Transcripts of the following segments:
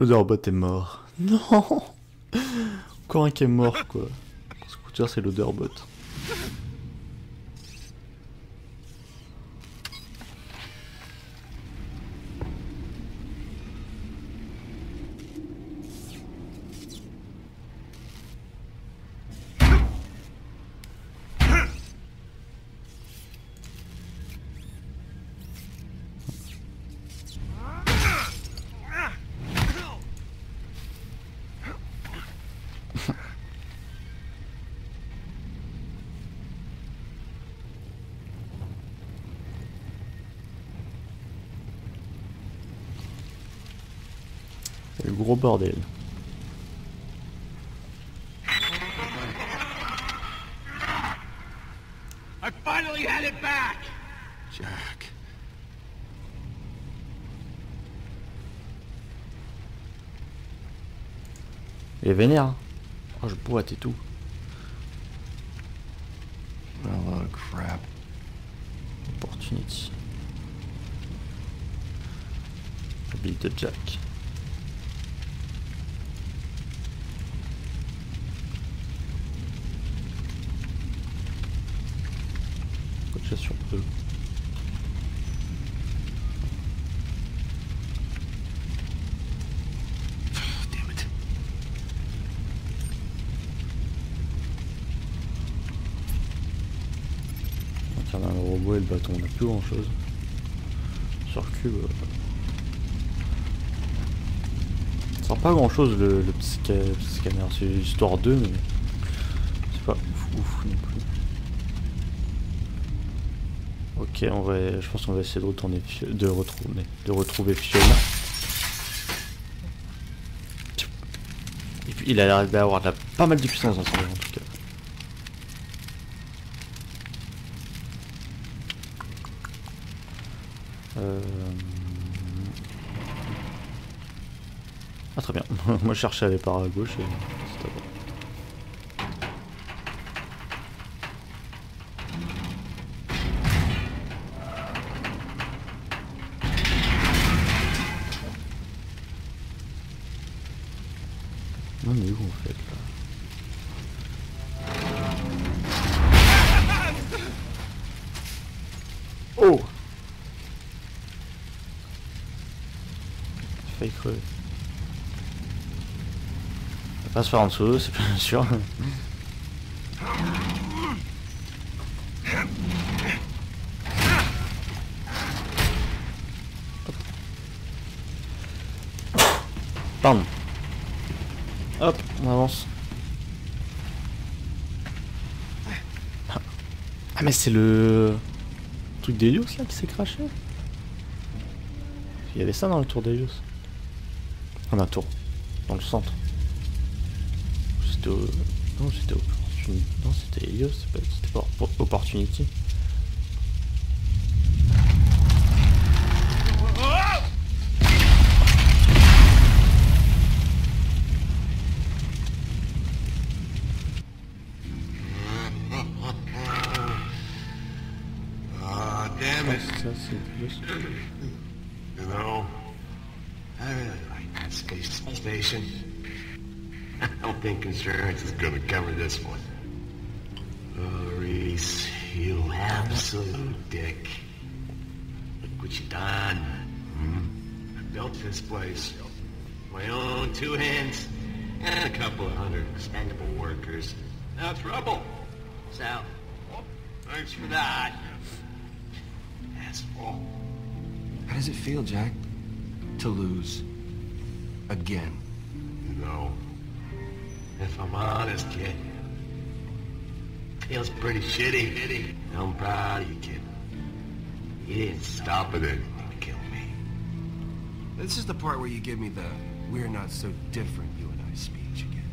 L'oderbot est mort. Non Encore un qui est mort, quoi. Scooter, c'est l'oderbot. Back! Jack. Il est vénère. hein. Oh, je boite et tout. Oh, crap. Opportunity. Habile de Jack. Sur eux. Damn it. Concernant le robot et le bâton, on n'a plus grand chose. Sur cube. euh, Ça sert pas grand chose le, le scanner, c'est histoire 2 mais c'est pas ouf ouf non plus. Ok, on va, je pense qu'on va essayer de retourner, retrouver, de retrouver Fiona. Et puis il a l'air d'avoir de la- pas mal de puissance dans son jeu en tout cas. Euh... Ah très bien. Moi je cherchais à aller par à gauche et On va pas se faire en dessous, c'est bien sûr. Pardon. Hop, on avance. Ah mais c'est le truc d'Helios là qui s'est craché Il y avait ça dans le tour d'Helios. Enfin un tour. Dans le centre. C'était. Non c'était Opportunity. Non c'était Helios, c'est pas- c'était pas Oppo- Opportunity. Ah, damn it. Cover this one. Oh, Rhys, you absolute dick. Look what you done. Hmm? I built this place. My own two hands and a couple of hundred expendable workers. Now it's rubble. So, thanks for that. Asshole. How does it feel, Jack? To lose. Again. No. If I'm honest, kid, feels pretty shitty. I'm proud of you, kid. You didn't stop at anything to kill me. This is the part where you give me the we're not so different, you and I speech again.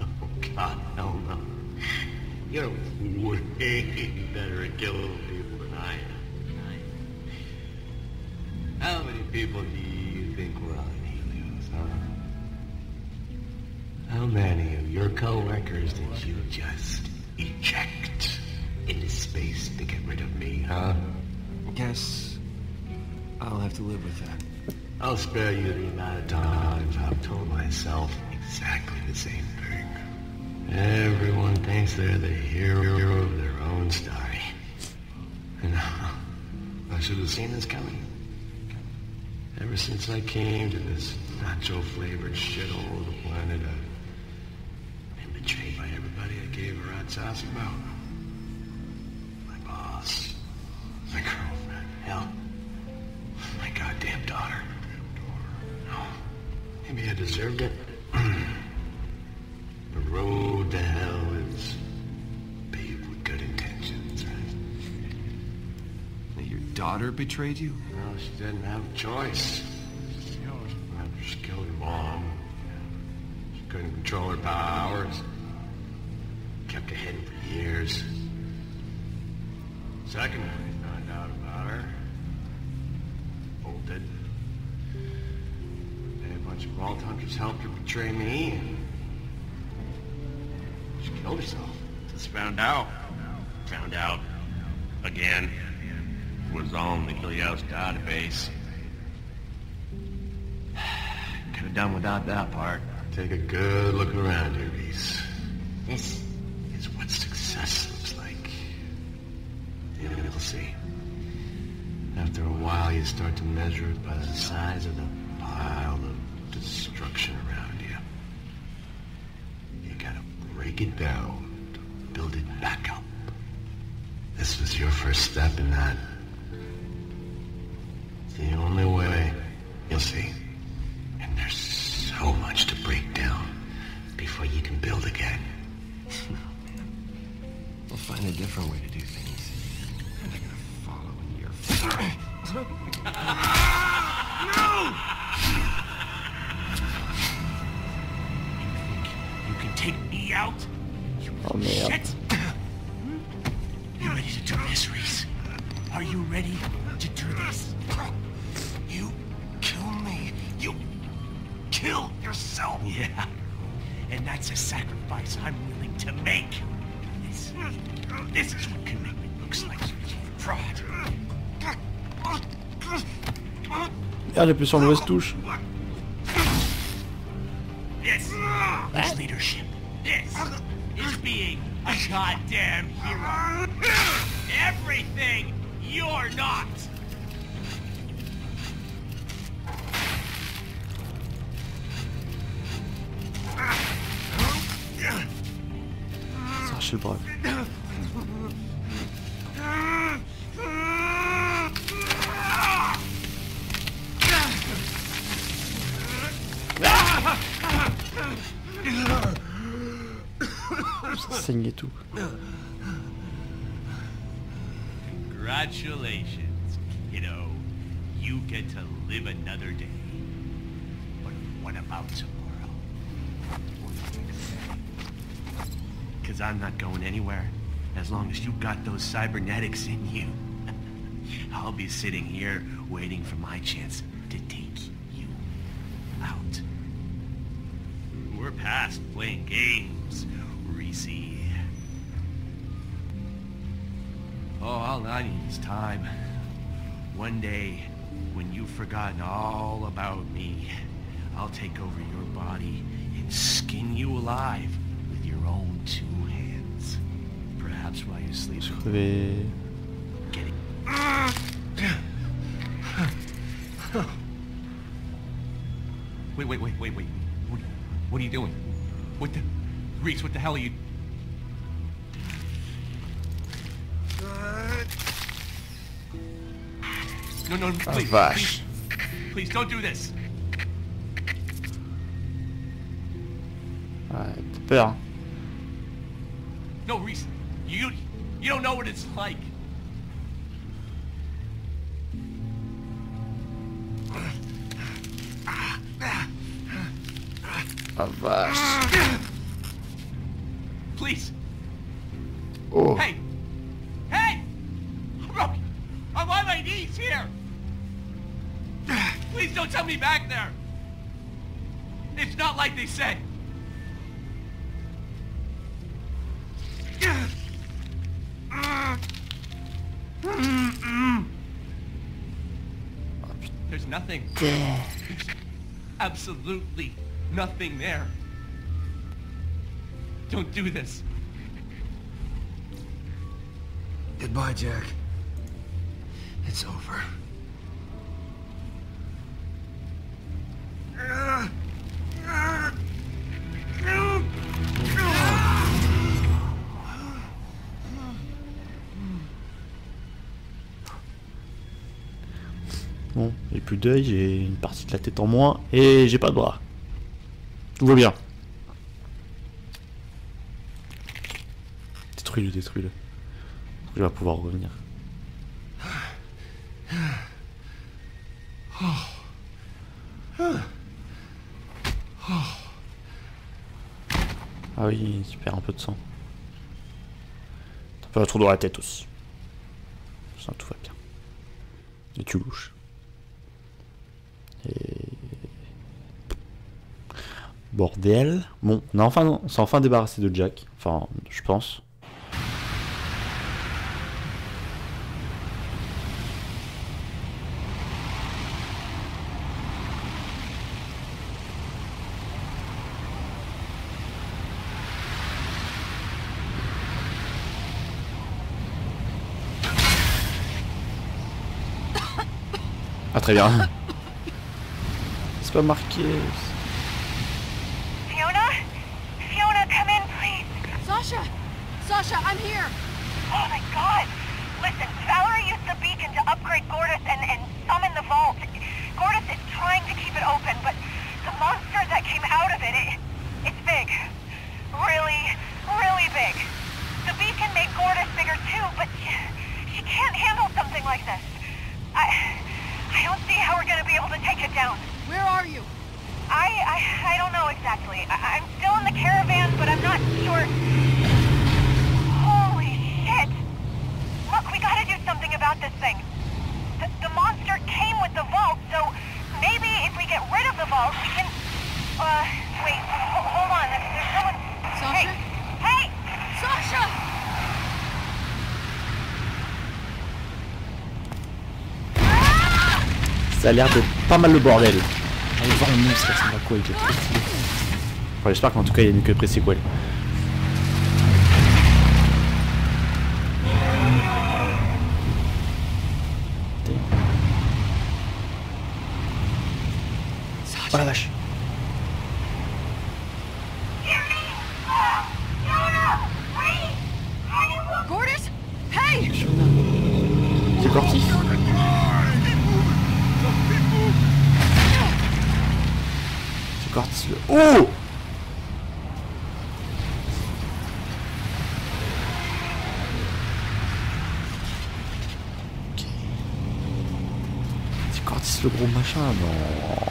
Oh, God, hell no. You're way better at killing people than I am. How many people do you think How many of your co-workers did you just eject into space to get rid of me, huh? Guess I'll have to live with that. I'll spare you the amount of times I've told myself exactly the same thing. Everyone thinks they're the hero of their own story. And uh, I should have seen this coming. Ever since I came to this nacho-flavored shithole of the planet, I've gave a rat's ass about. My boss, my girlfriend, hell, my goddamn daughter. No, maybe I deserved it. the road to hell is paved with good intentions, right? Now, Your daughter betrayed you? No, she didn't have a choice. She killed her mom, she couldn't control her powers. Kept hidden for years. Second, I found out about her, bolted. Then a bunch of vault hunters helped her betray me, and she killed herself. Just found out. Found out. Again. Was on the Helios database. Could have done without that part. Take a good look around here, Rhys. This see. After a while, you start to measure it by the size of the pile of destruction around you. You gotta break it down to build it back up. This was your first step in that. J'appuie sur la mauvaise touche. This is leadership. Ça saigne et tout. Congratulations, kiddo. You get to live another day. But what about tomorrow? Because I'm not going anywhere as long as you've got those cybernetics in you. I'll be sitting here waiting for my chance to take you out. We're past playing games, all I need is time. One day, when you've forgotten all about me, I'll take over your body and skin you alive with your own two hands. Perhaps while you sleep. Je vais... Getting... Wait, wait, wait, wait, wait. What, what are you doing? What the... Rhys, what the hell are you... No, no, Ah, please, please, please, don't do this. Ouais, t'as peur. No, reason. you, you don't know what it's like. Ah vache. Please don't tell me back there. It's not like they said. There's nothing. Absolutely nothing there. Don't do this. Goodbye, Jack. It's over. J'ai une partie de la tête en moins et j'ai pas de bras. Tout va bien. Détruis-le, détruis-le. Je vais pouvoir revenir. Ah oui, tu perds un peu de sang. T'as pas un trou dans la tête aussi. Ça, tout va bien. Et tu louches. Bordel. Bon, on, a enfin, s'est enfin débarrassé de Jack. Enfin, je pense. Ah très bien. C'est pas marqué. Fiona? Fiona, come in, please. Sasha! Sasha, I'm here! Oh my god. Ça a l'air d'être pas mal le bordel. Allez voir le monstre, ça à quoi il est stylé. Enfin, j'espère qu'en tout cas il y a une que pré-sequel. Oh la vache. Cortis le... Oh Ok. C'est Cortis le gros machin, non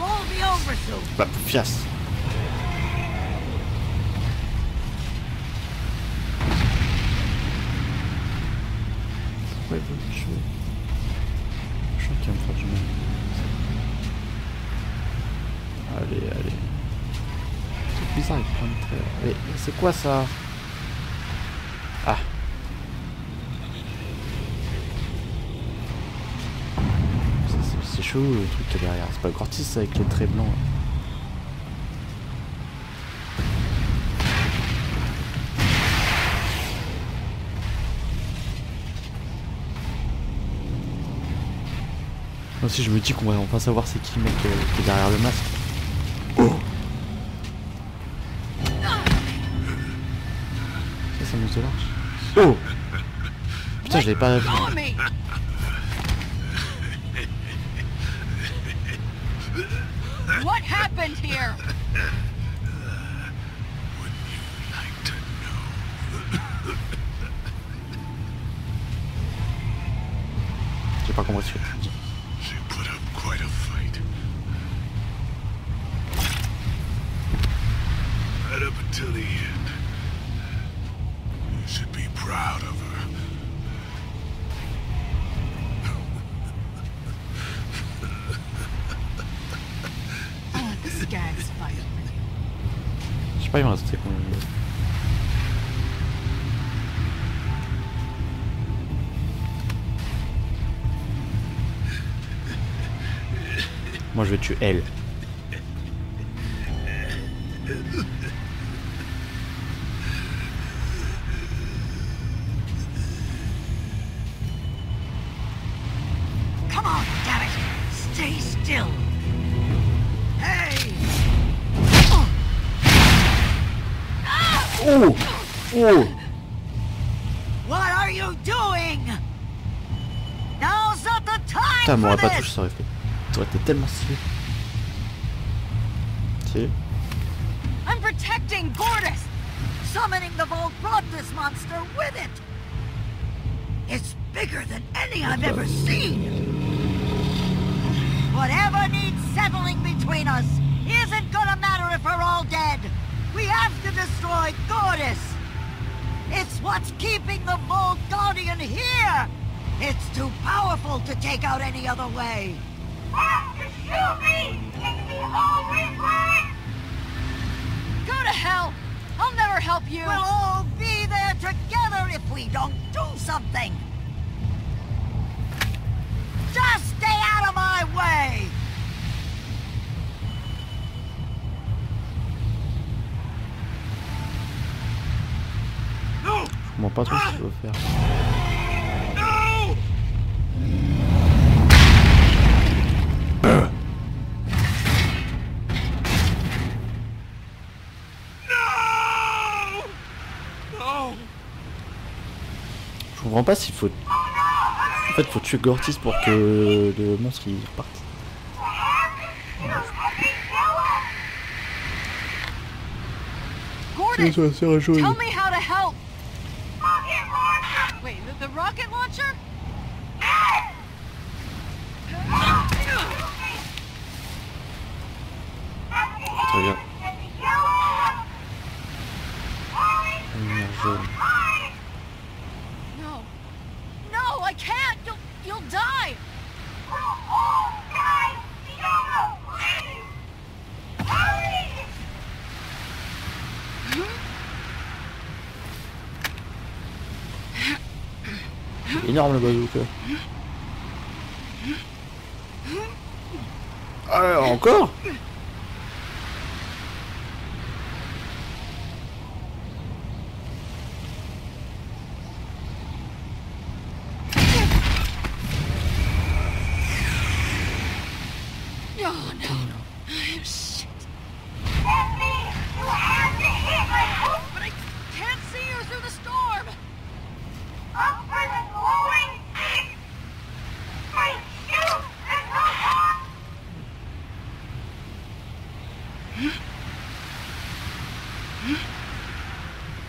all be over soon. Bah, fiasse. Ouais, ouais, chaud. Chaud qui va me faire du mal. Allez, allez. C'est bizarre, il prend une traîne. Mais c'est quoi ça chaud le truc derrière. C'est pas le Cortis avec les traits blancs. Moi aussi je me dis qu'on va enfin savoir c'est qui le mec euh, qui est derrière le masque. Oh Ça c'est un monstre de l'arche. Oh Putain je l'avais pas vu. What happened here? J'ai pas. She put up quite a fight. Right up until the end. Je tuer elle. Come on, damn! Stay still! Hey! Oh Oh What are you doing? Now's not the time Putain, m'aurait pas touché, ça aurait fait. Ça aurait été tellement stylé. Si. I'm protecting Gortys! Summoning the Vault brought this monster with it! It's bigger than any I've ever seen! Whatever needs settling between us isn't gonna matter if we're all dead! We have to destroy Gortys! It's what's keeping the Vault Guardian here! It's too powerful to take out any other way! Shoot me! It's the only way! Go to hell! I'll never help you! We'll all be there together if we don't do something! Just stay out of my way! Je comprends pas trop ce qu'il veut faire. Comprends pas s'il faut. En fait, faut tuer Gortis pour que le monstre il reparte. Gordon, Ça, c'est réjoui. tell me how to help! Wait, the, the rocket launcher? Très bien. Énorme le bazooka. Ah, encore?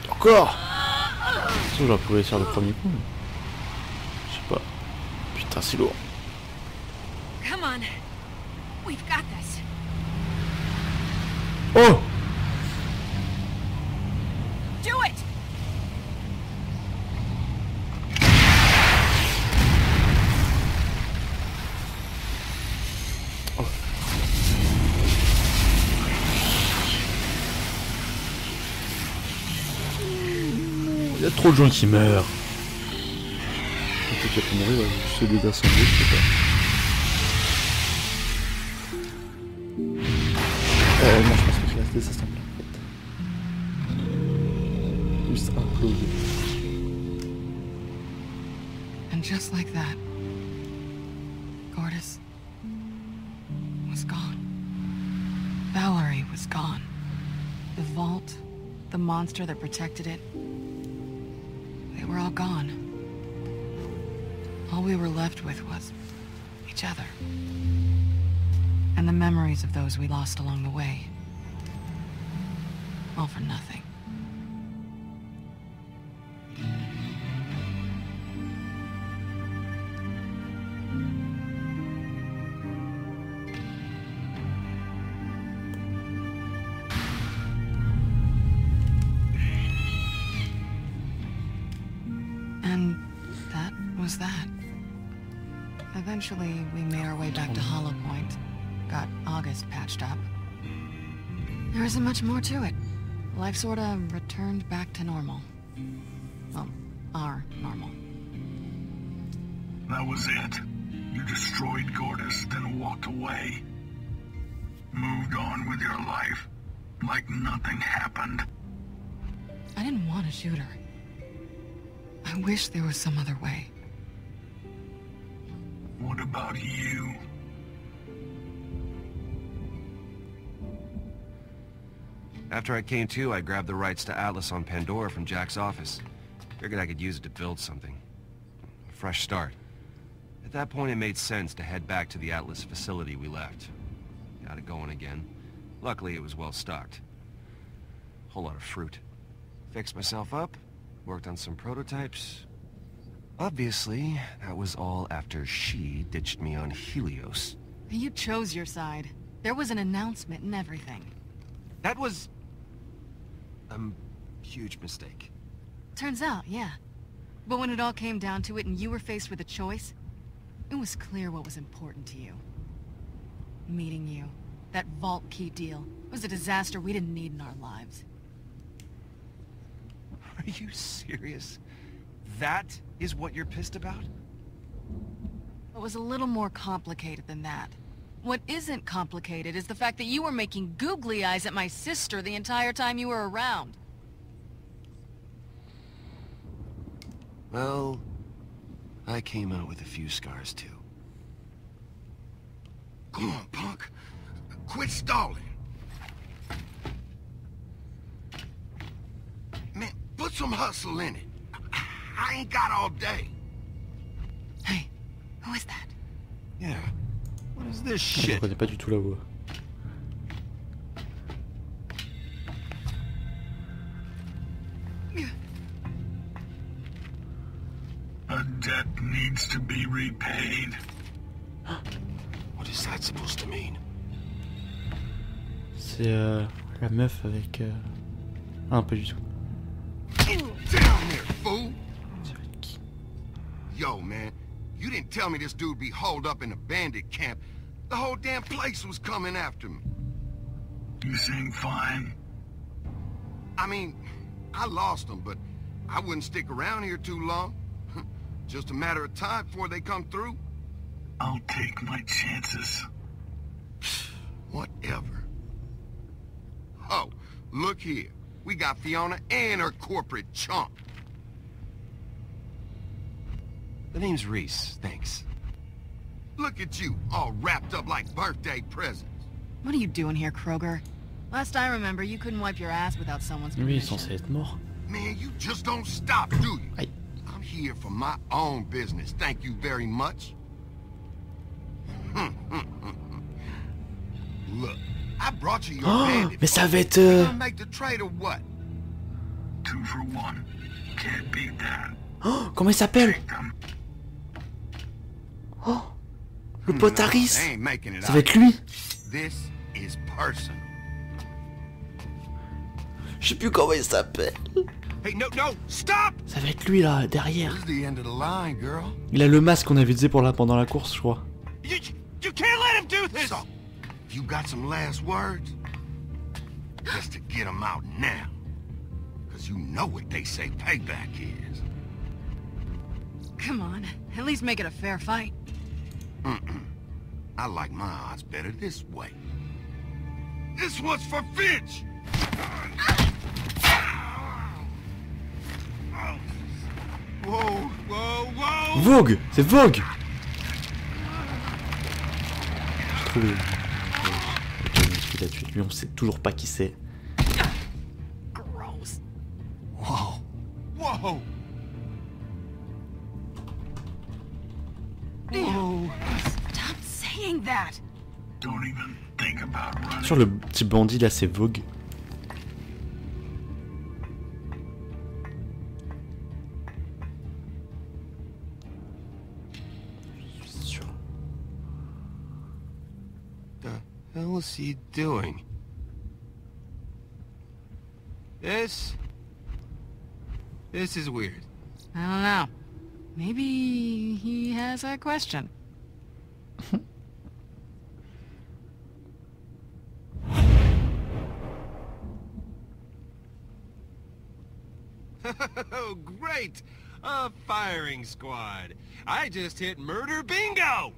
Encore Sinon j'aurais pu réussir le premier coup. mais- Je sais pas. Putain, c'est lourd. Come on. We've got this. Oh Do it! Il y a trop de gens qui meurent. Peut-être qu'il a mourir, ouais, se désassembler, je sais pas. Euh, non, je pense qu'il va se désassembler en fait. Juste imploser. And just like that, Gortys was gone. Vallory was gone. The vault, the monster that protected it, they were all gone. All we were left with was each other. And the memories of those we lost along the way. All for nothing. Much more to it. Life sorta returned back to normal. Well, our normal. That was it. You destroyed Gortys, then walked away. Moved on with your life. Like nothing happened. I didn't want to shoot her. I wish there was some other way. What about you? After I came to, I grabbed the rights to Atlas on Pandora from Jack's office. Figured I could use it to build something. A fresh start. At that point, it made sense to head back to the Atlas facility we left. Got it going again. Luckily, it was well stocked. Whole lot of fruit. Fixed myself up, worked on some prototypes. Obviously, that was all after she ditched me on Helios. You chose your side. There was an announcement and everything. That was... a huge mistake. Turns out, yeah. But when it all came down to it and you were faced with a choice, it was clear what was important to you. Meeting you. That vault key deal. was a disaster we didn't need in our lives. Are you serious? That is what you're pissed about? It was a little more complicated than that. What isn't complicated is the fact that you were making googly eyes at my sister the entire time you were around. Well, I came out with a few scars too. Come on, punk. Quit stalling. Man, put some hustle in it. I, I ain't got all day. Hey, who is that? Yeah. What is this Je shit? reconnais pas du tout la voix. A debt needs to be repaid. What is that supposed to mean? C'est euh, la meuf avec... Euh... Ah, pas du tout. Down there, fool! C'est avec qui Yo, man, didn't tell me this dude be holed up in a bandit camp. The whole damn place was coming after me. You seem fine. I mean, I lost them, but I wouldn't stick around here too long. Just a matter of time before they come through. I'll take my chances. Whatever. Oh, look here. We got Fiona and her corporate chump. The name's Rhys, thanks. Look at you, all wrapped up like birthday presents. What are you doing here, Kroger? Last I remember, you couldn't wipe your ass without someone's Lui il est permission. censé être mort. Man, you just don't stop, do you? Aïe. I'm here for my own business. Thank you very much. Look, I brought you your Oh, bandit. mais ça va être... We euh, gonna make the trade or what? Two for one. Can't beat that. Oh, comment il s'appelle Take them. Oh Le making it Ça va être lui This is personal. Je sais plus comment il s'appelle. Hey, no, no, stop! Ça va être lui là, derrière. Il a le masque qu'on avait dit pour là pendant la course, je crois. You, you can't let him do this! So, you got some last words? Just to get him out now. Because you know what they say payback is. Come on, at least make it a fair fight. Mm-mm. I like my odds better this way. This one's for Finch! Whoa, whoa, whoa! Vogue C'est Vogue J'ai trouvé. Ok, celui qu'il a tué. Lui, on sait toujours pas qui c'est. Sur le petit bandit là, c'est Vogue. Sûr. The hell is he doing? This? This is weird. I don't know. Maybe he has a question. Oh, great! A firing squad. I just hit murder bingo!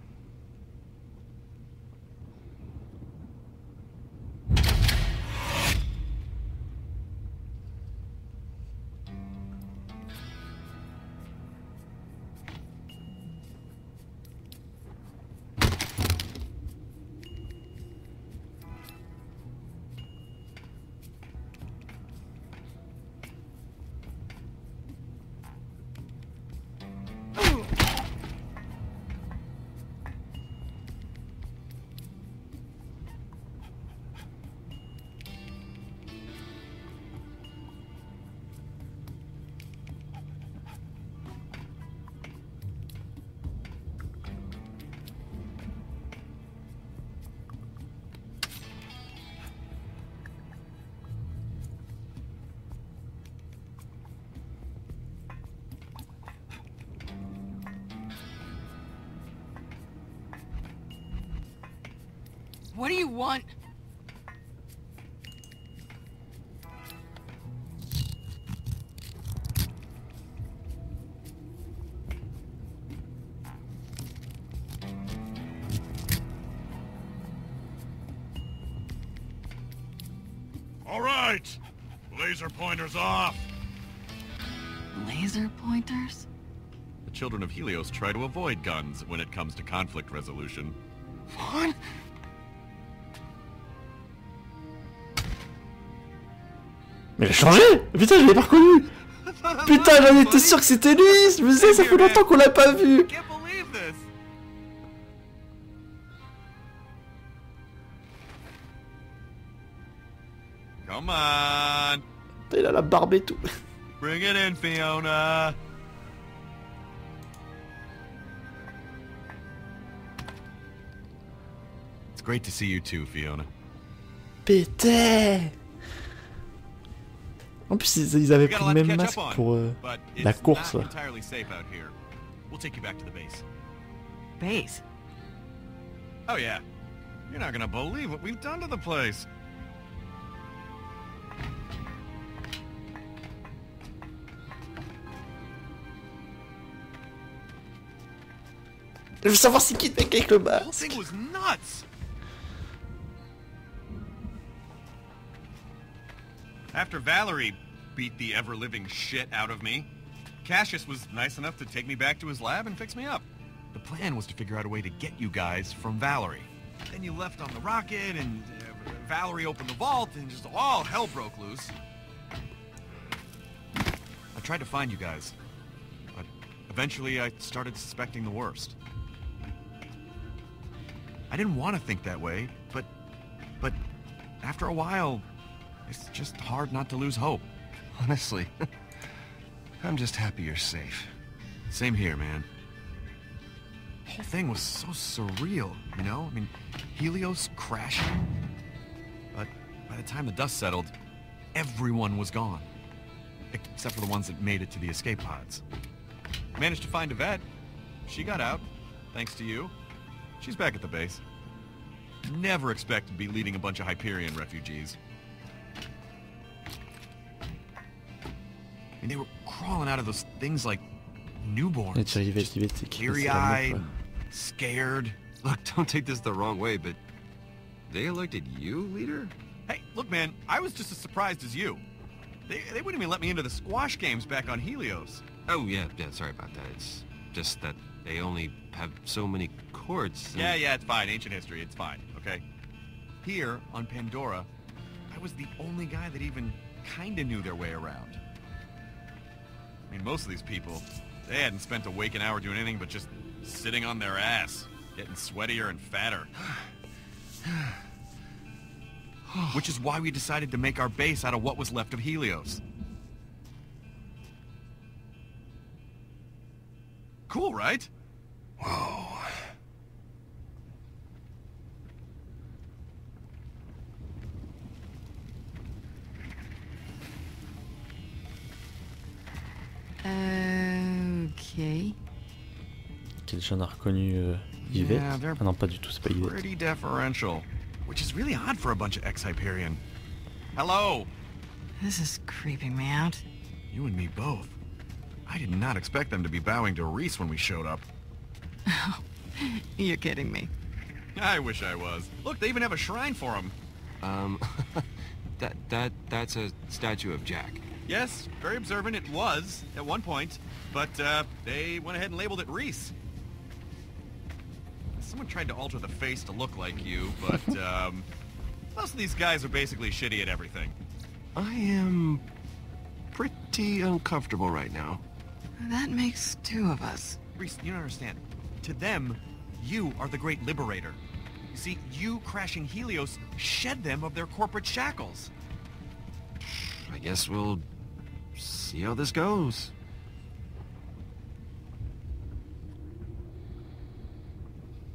What do you want? All right! Laser pointers off! Laser pointers? The children of Helios try to avoid guns when it comes to conflict resolution. Vaughn? Mais il a changé Putain, je l'ai pas reconnu Putain, j'en étais sûr que c'était lui Je me disais, ça fait longtemps qu'on l'a pas vu! Come on! Il a la barbe et tout. Bring it in, Fiona! It's great to see you too, Fiona. Putain En plus, ils, ils avaient We got pris a lot le to même catch masque up on, pour euh, but la it's course. not là. entirely safe out here. We'll take you back to the base. Base. Oh yeah. You're not gonna believe what we've done to the place. Je veux savoir c'est qui le mec avec le The whole masque. thing was nuts! After Vallory beat the ever-living shit out of me, Cassius was nice enough to take me back to his lab and fix me up. The plan was to figure out a way to get you guys from Vallory. Then you left on the rocket, and uh, Vallory opened the vault, and just all hell broke loose. I tried to find you guys, but eventually I started suspecting the worst. I didn't want to think that way, but... but after a while, it's just hard not to lose hope. Honestly, I'm just happy you're safe. Same here, man. The whole thing was so surreal, you know? I mean, Helios crashing. But by the time the dust settled, everyone was gone. Except for the ones that made it to the escape pods. Managed to find Yvette. She got out, thanks to you. She's back at the base. Never expected to be leading a bunch of Hyperion refugees. And they were crawling out of those things like newborns. Et tu arrives vite, vite, c'est qui c'est la meuf, Teary-eyed, scared. Look, don't take this the wrong way, but they elected you leader? Hey, look, man, I was just as surprised as you. They, they wouldn't even let me into the squash games back on Helios. Oh, yeah, yeah, sorry about that. It's just that they only have so many courts. and- Yeah, yeah, it's fine. Ancient history, it's fine, okay? Here, on Pandora, I was the only guy that even kinda knew their way around. I mean, most of these people, they hadn't spent a waking hour doing anything but just sitting on their ass, getting sweatier and fatter. Which is why we decided to make our base out of what was left of Helios. Cool, right? Ok. Quelqu'un a reconnu euh, Yvette Yeah, they're Ah non, pas du tout, c'est pas Yvette. pretty deferential. Which is really odd for a bunch of ex-Hyperion. Hello! This is creeping me out. You and me both. I did not expect them to be bowing to Rhys when we showed up. Oh, You're kidding me. I wish I was. Look, they even have a shrine for him. Um, that, that, that's a statue of Jack. Yes, very observant it was at one point, but uh, they went ahead and labeled it Rhys. Someone tried to alter the face to look like you, but um, most of these guys are basically shitty at everything. I am pretty uncomfortable right now. That makes two of us. Rhys, you don't understand. To them, you are the great liberator. You see, you crashing Helios shed them of their corporate shackles. I guess we'll see how this goes.